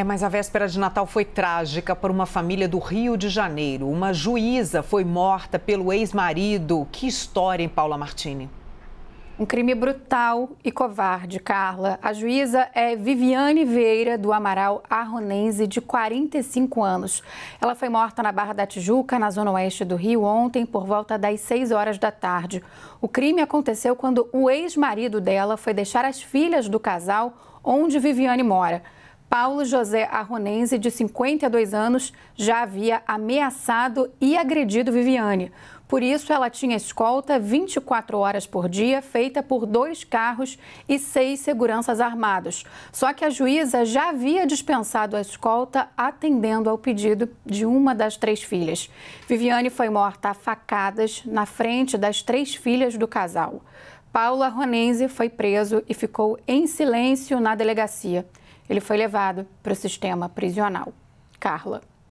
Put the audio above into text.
É, mas a véspera de Natal foi trágica para uma família do Rio de Janeiro. Uma juíza foi morta pelo ex-marido. Que história, hein, Paula Martini? Um crime brutal e covarde, Carla. A juíza é Viviane Vieira do Amaral Arronense, de 45 anos. Ela foi morta na Barra da Tijuca, na zona oeste do Rio, ontem, por volta das 6 horas da tarde. O crime aconteceu quando o ex-marido dela foi deixar as filhas do casal onde Viviane mora. Paulo José Arronense, de 52 anos, já havia ameaçado e agredido Viviane. Por isso, ela tinha escolta 24 horas por dia, feita por dois carros e seis seguranças armados. Só que a juíza já havia dispensado a escolta, atendendo ao pedido de uma das três filhas. Viviane foi morta a facadas na frente das três filhas do casal. Paulo Arronense foi preso e ficou em silêncio na delegacia. Ele foi levado para o sistema prisional. Carla.